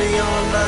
party all night.